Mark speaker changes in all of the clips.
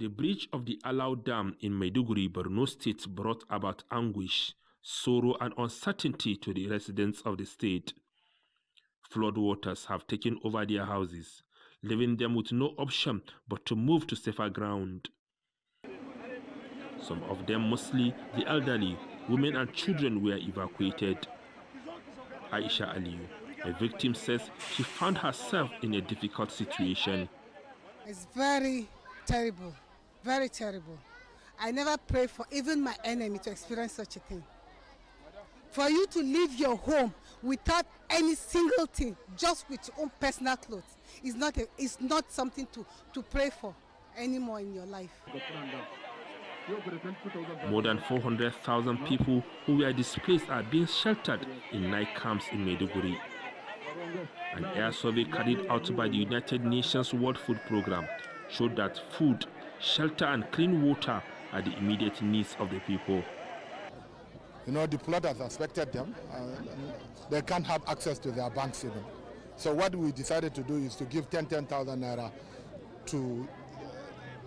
Speaker 1: The breach of the Alau Dam in Maiduguri, Borno State brought about anguish, sorrow and uncertainty to the residents of the state. Flood waters have taken over their houses, leaving them with no option but to move to safer ground. Some of them, mostly the elderly, women and children, were evacuated. Aisha Aliyu, a victim, says she found herself in a difficult situation.
Speaker 2: It's very terrible, very terrible. I never pray for even my enemy to experience such a thing. For you to leave your home without any single thing, just with your own personal clothes, is not, a, is not something to, to pray for anymore in your life.
Speaker 1: More than 400,000 people who were displaced are being sheltered in night camps in Maiduguri. An air survey carried out by the United Nations World Food Programme showed that food, shelter and clean water are the immediate needs of the people.
Speaker 3: You know, the flood has affected them. Uh, they can't have access to their banks even. So what we decided to do is to give 10, 10,000 naira to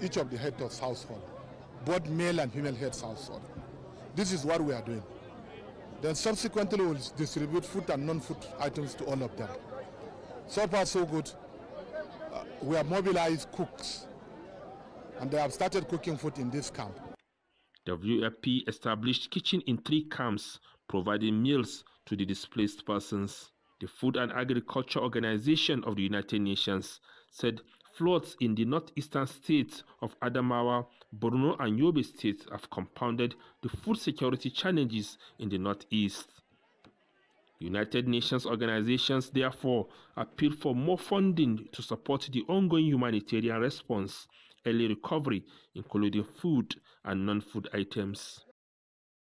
Speaker 3: each of the heads of household, both male and female heads household. This is what we are doing. Then subsequently we'll distribute food and non-food items to all of them. So far so good. Uh, we have mobilized cooks and they have started cooking food in this camp.
Speaker 1: WFP established kitchen in three camps, providing meals to the displaced persons. The Food and Agriculture Organization of the United Nations said floods in the northeastern states of Adamawa, Borno and Yobe states have compounded the food security challenges in the northeast. United Nations organizations therefore appeal for more funding to support the ongoing humanitarian response, early recovery, including food and non-food items.